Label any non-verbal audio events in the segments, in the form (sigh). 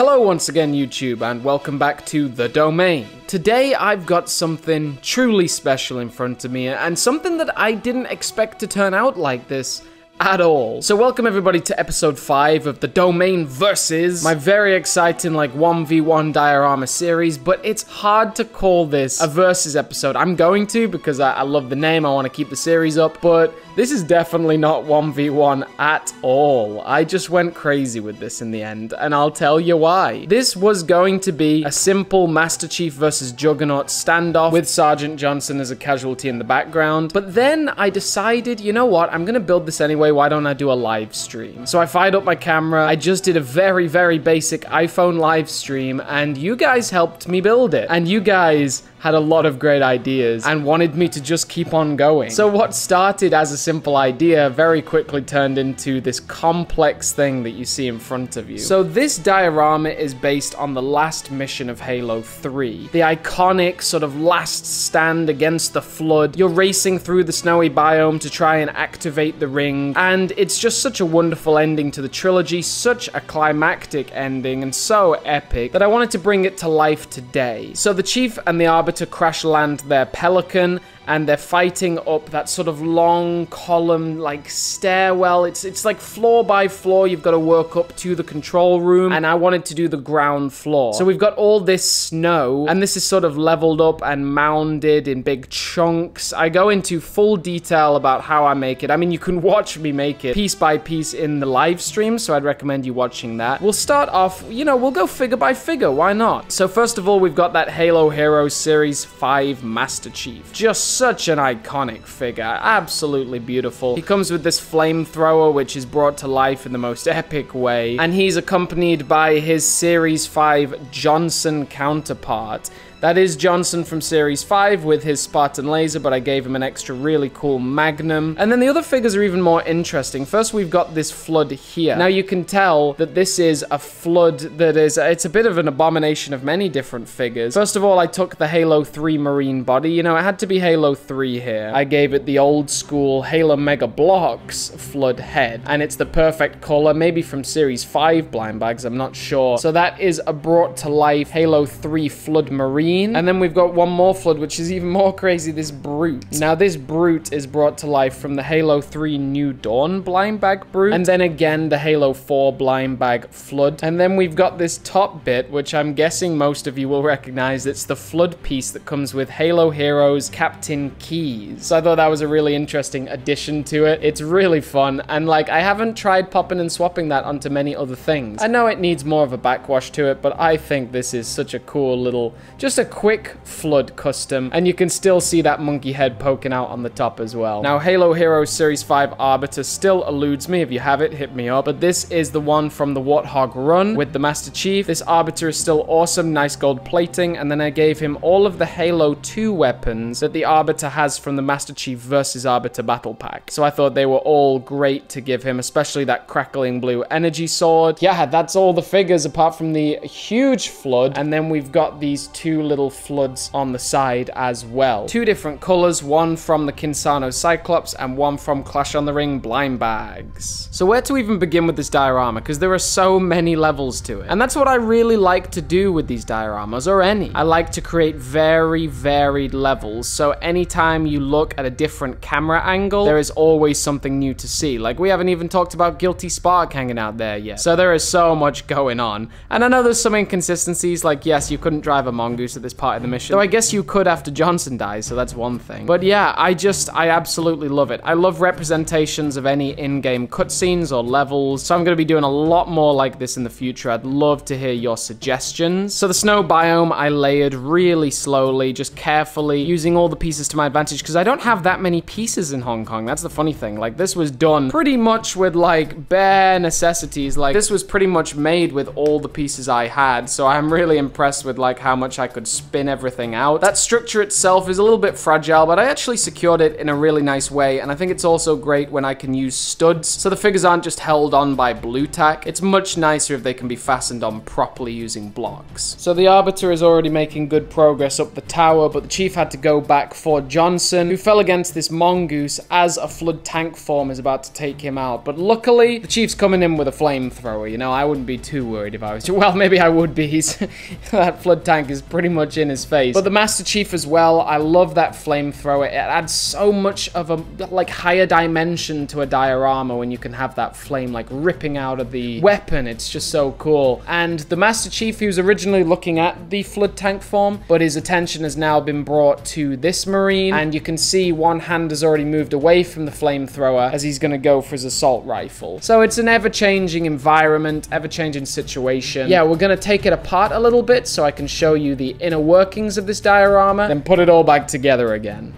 Hello once again YouTube and welcome back to The Domain. Today I've got something truly special in front of me and something that I didn't expect to turn out like this at all. So welcome everybody to episode 5 of the Domain Versus, my very exciting like 1v1 diorama series, but it's hard to call this a versus episode. I'm going to because I, I love the name, I want to keep the series up, but this is definitely not 1v1 at all. I just went crazy with this in the end, and I'll tell you why. This was going to be a simple Master Chief versus Juggernaut standoff with Sergeant Johnson as a casualty in the background, but then I decided, you know what, I'm gonna build this anyway, why don't I do a live stream? So I fired up my camera, I just did a very, very basic iPhone live stream, and you guys helped me build it. And you guys had a lot of great ideas and wanted me to just keep on going. So what started as a simple idea very quickly turned into this complex thing that you see in front of you. So this diorama is based on the last mission of Halo 3. The iconic sort of last stand against the flood. You're racing through the snowy biome to try and activate the ring and it's just such a wonderful ending to the trilogy, such a climactic ending and so epic that I wanted to bring it to life today. So the Chief and the Arbiter crash land their Pelican and they're fighting up that sort of long column like stairwell. It's it's like floor by floor you've got to work up to the control room and I wanted to do the ground floor. So we've got all this snow and this is sort of leveled up and mounded in big chunks. I go into full detail about how I make it. I mean you can watch me make it piece by piece in the live stream so I'd recommend you watching that. We'll start off you know we'll go figure by figure why not? So first of all we've got that Halo Hero Series 5 Master Chief. Just such an iconic figure. Absolutely beautiful. He comes with this flamethrower, which is brought to life in the most epic way. And he's accompanied by his Series 5 Johnson counterpart. That is Johnson from Series 5 with his Spartan laser, but I gave him an extra really cool Magnum. And then the other figures are even more interesting. First, we've got this Flood here. Now, you can tell that this is a Flood that is, it's a bit of an abomination of many different figures. First of all, I took the Halo 3 Marine body. You know, it had to be Halo 3 here. I gave it the old school Halo Mega Bloks Flood head, and it's the perfect color, maybe from Series 5 blind bags, I'm not sure. So that is a brought to life Halo 3 Flood Marine and then we've got one more flood, which is even more crazy, this Brute. Now, this Brute is brought to life from the Halo 3 New Dawn blind bag Brute. And then again, the Halo 4 blind bag Flood. And then we've got this top bit, which I'm guessing most of you will recognize. It's the Flood piece that comes with Halo Heroes Captain Keyes. So I thought that was a really interesting addition to it. It's really fun. And like, I haven't tried popping and swapping that onto many other things. I know it needs more of a backwash to it, but I think this is such a cool little, just a quick flood custom, and you can still see that monkey head poking out on the top as well. Now, Halo Heroes Series 5 Arbiter still eludes me. If you have it, hit me up. But this is the one from the Warthog run with the Master Chief. This Arbiter is still awesome, nice gold plating, and then I gave him all of the Halo 2 weapons that the Arbiter has from the Master Chief versus Arbiter battle pack. So I thought they were all great to give him, especially that crackling blue energy sword. Yeah, that's all the figures apart from the huge flood. And then we've got these two little floods on the side as well. Two different colors, one from the Kinsano Cyclops and one from Clash on the Ring blind bags. So where to even begin with this diorama? Because there are so many levels to it. And that's what I really like to do with these dioramas, or any. I like to create very varied levels, so anytime you look at a different camera angle, there is always something new to see. Like, we haven't even talked about Guilty Spark hanging out there yet. So there is so much going on. And I know there's some inconsistencies, like, yes, you couldn't drive a mongoose this part of the mm. mission. Though I guess you could after Johnson dies, so that's one thing. But yeah, I just, I absolutely love it. I love representations of any in-game cutscenes or levels, so I'm going to be doing a lot more like this in the future. I'd love to hear your suggestions. So the snow biome I layered really slowly, just carefully, using all the pieces to my advantage, because I don't have that many pieces in Hong Kong. That's the funny thing. Like, this was done pretty much with, like, bare necessities. Like, this was pretty much made with all the pieces I had, so I'm really impressed with, like, how much I could spin everything out. That structure itself is a little bit fragile, but I actually secured it in a really nice way, and I think it's also great when I can use studs, so the figures aren't just held on by blue tack. It's much nicer if they can be fastened on properly using blocks. So the Arbiter is already making good progress up the tower, but the Chief had to go back for Johnson, who fell against this Mongoose as a Flood tank form is about to take him out. But luckily, the Chief's coming in with a flamethrower, you know, I wouldn't be too worried if I was... (laughs) Well, maybe I would be. He's... (laughs) that Flood tank is pretty much in his face. But the Master Chief as well, I love that flamethrower. It adds so much of a, like, higher dimension to a diorama when you can have that flame, like, ripping out of the weapon. It's just so cool. And the Master Chief, he was originally looking at the Flood tank form, but his attention has now been brought to this Marine, and you can see one hand has already moved away from the flamethrower as he's going to go for his assault rifle. So it's an ever-changing environment, ever-changing situation. Yeah, we're going to take it apart a little bit so I can show you the inner workings of this diorama, then put it all back together again.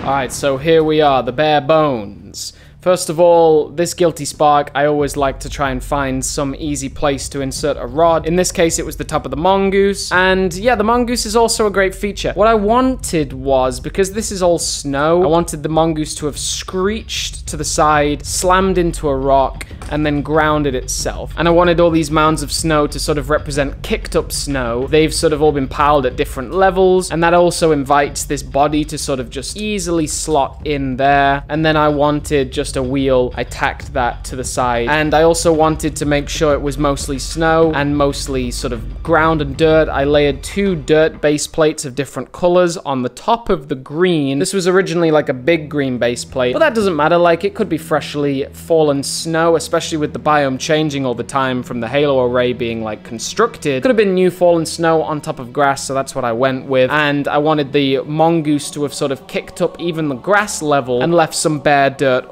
Alright, so here we are, the bare bones. First of all, this Guilty Spark, I always like to try and find some easy place to insert a rod. In this case, it was the top of the Mongoose. And yeah, the Mongoose is also a great feature. What I wanted was, because this is all snow, I wanted the Mongoose to have screeched to the side, slammed into a rock, and then grounded itself. And I wanted all these mounds of snow to sort of represent kicked up snow. They've sort of all been piled at different levels, and that also invites this body to sort of just easily slot in there. And then I wanted just a wheel. I tacked that to the side. And I also wanted to make sure it was mostly snow and mostly sort of ground and dirt. I layered two dirt base plates of different colors on the top of the green. This was originally like a big green base plate, but that doesn't matter. Like it could be freshly fallen snow, especially with the biome changing all the time from the halo array being like constructed. Could have been new fallen snow on top of grass, so that's what I went with. And I wanted the mongoose to have sort of kicked up even the grass level and left some bare dirt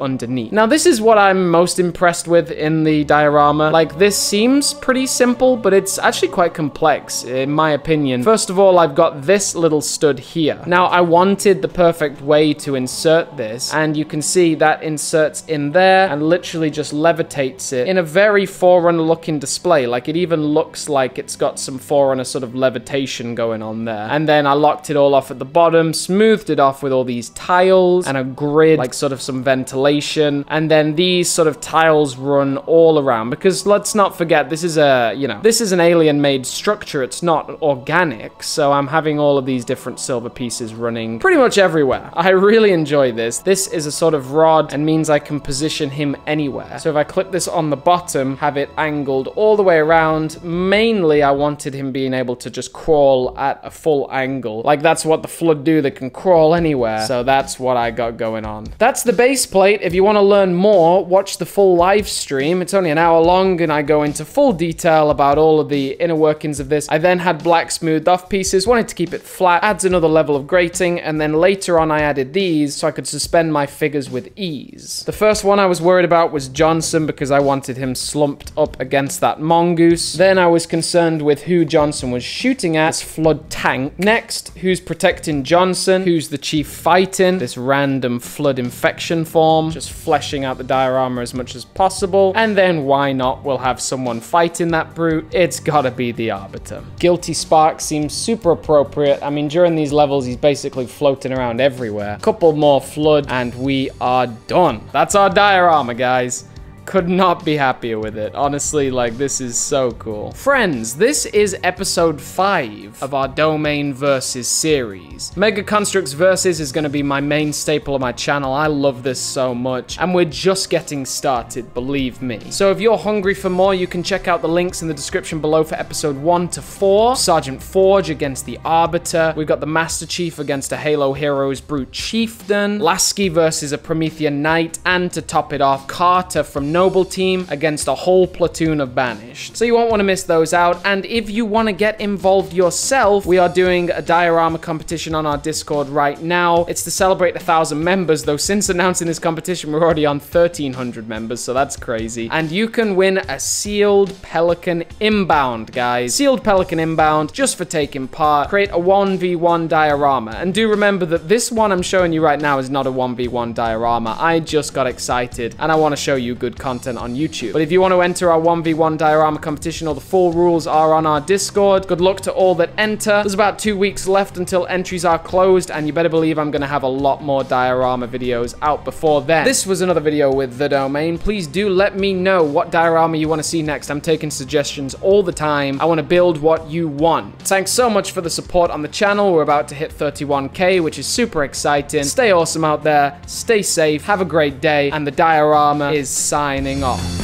Now, this is what I'm most impressed with in the diorama. Like, this seems pretty simple, but it's actually quite complex, in my opinion. First of all, I've got this little stud here. Now, I wanted the perfect way to insert this, and you can see that inserts in there and literally just levitates it in a very Forerunner-looking display. Like, it even looks like it's got some Forerunner sort of levitation going on there. And then I locked it all off at the bottom, smoothed it off with all these tiles and a grid, like sort of some ventilation and then these sort of tiles run all around. Because let's not forget this is a you know this is an alien made structure. It's not organic so i'm having all of these different silver pieces running pretty much everywhere. I really enjoy this. This is a sort of rod and means i can position him anywhere. So if i clip this on the bottom have it angled all the way around. Mainly i wanted him being able to just crawl at a full angle. Like that's what the flood do they can crawl anywhere. So that's what i got going on. That's the base plate. If you want to learn more, watch the full live stream. It's only an hour long and I go into full detail about all of the inner workings of this. I then had black smoothed off pieces, wanted to keep it flat, adds another level of grating, and then later on I added these so I could suspend my figures with ease. The first one I was worried about was Johnson because I wanted him slumped up against that mongoose. Then I was concerned with who Johnson was shooting at, flood tank. Next, who's protecting Johnson, who's the chief fighting, this random flood infection form, just fleshing out the diorama as much as possible. And then why not? We'll have someone fighting that brute. It's gotta be the Arbiter. Guilty Spark seems super appropriate. I mean, during these levels, he's basically floating around everywhere. Couple more Flood, and we are done. That's our diorama, guys could not be happier with it. Honestly, like, this is so cool. Friends, this is episode 5 of our Domain Versus series. Mega Construx Versus is going to be my main staple of my channel. I love this so much, and we're just getting started, believe me. So if you're hungry for more, you can check out the links in the description below for episode 1 to 4. Sergeant Forge against the Arbiter. We've got the Master Chief against a Halo Heroes Brute Chieftain. Lasky versus a Promethean Knight, and to top it off, Carter from noble team against a whole platoon of banished. So you won't want to miss those out. And if you want to get involved yourself, we are doing a diorama competition on our Discord right now. It's to celebrate a thousand members, though since announcing this competition, we're already on 1300 members, so that's crazy. And you can win a sealed Pelican inbound, guys. Sealed Pelican inbound just for taking part. Create a 1v1 diorama. And do remember that this one I'm showing you right now is not a 1v1 diorama. I just got excited and I want to show you good content on YouTube. But if you want to enter our 1v1 diorama competition, all the full rules are on our Discord. Good luck to all that enter. There's about two weeks left until entries are closed, and you better believe I'm going to have a lot more diorama videos out before then. This was another video with The Domain. Please do let me know what diorama you want to see next. I'm taking suggestions all the time. I want to build what you want. Thanks so much for the support on the channel. We're about to hit 31k, which is super exciting. Stay awesome out there. Stay safe. Have a great day. And the diorama is signing off.